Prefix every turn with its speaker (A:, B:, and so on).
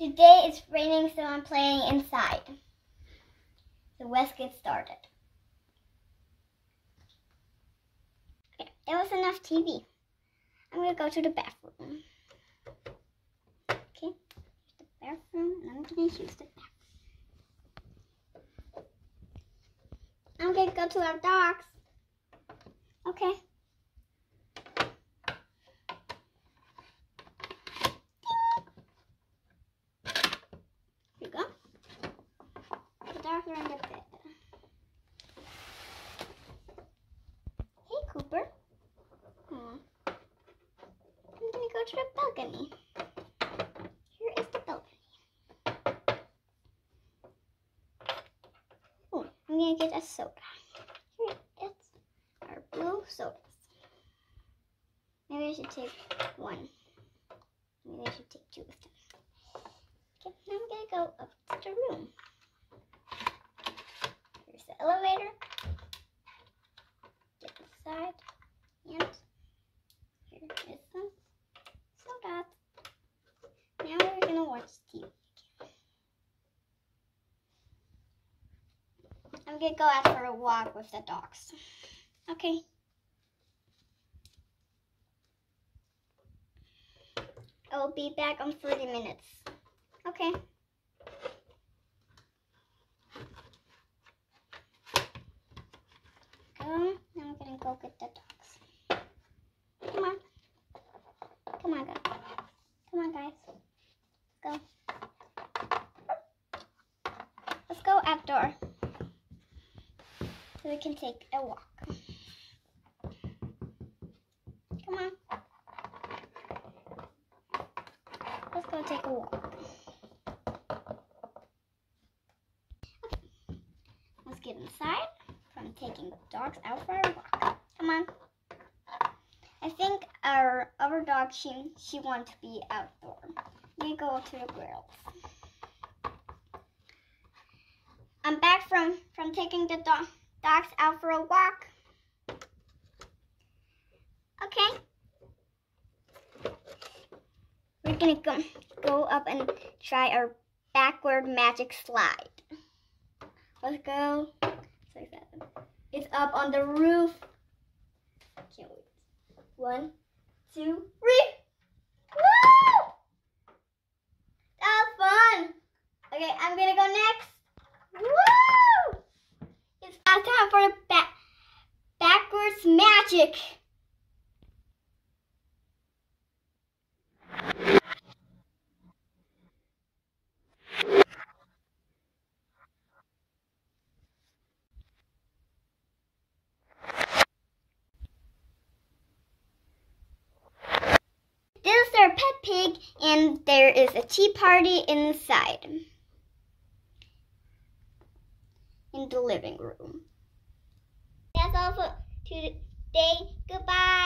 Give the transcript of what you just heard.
A: Today it's raining, so I'm playing inside. So let's get started. Okay, that was enough TV. I'm gonna go to the bathroom. Okay, the bathroom, I'm gonna use the bathroom. I'm gonna go to our dogs. Okay. Here you go. Are in the bed. Hey, Cooper. Aw. I'm gonna go to the balcony. Here is the balcony. Oh, I'm gonna get a soda. Here is our blue sodas. Maybe I should take one. Maybe I should take two of them. Okay, now I'm gonna go up to the room. Here's the elevator. Get inside. And here is some soda. Now we're gonna watch TV. I'm gonna go out for a walk with the dogs. Okay. I'll be back in 30 minutes. Okay. Go. Now I'm gonna go get the dogs. Come on. Come on, guys. Come on, guys. Go. Let's go outdoor. So we can take a walk. Come on. Let's go take a walk. Okay. Let's get inside from taking dogs out for a walk. Come on. I think our other dog, she, she wants to be outdoor. We go to the grills. I'm back from, from taking the dog, dogs out for a walk. Okay. We're gonna go, go up and try our backward magic slide. Let's go. It's up on the roof. Can't wait. One, two, three. Woo! That was fun. Okay, I'm gonna go next. Woo! It's time for back backwards magic. This is our pet pig, and there is a tea party inside in the living room. That's all for today. Goodbye.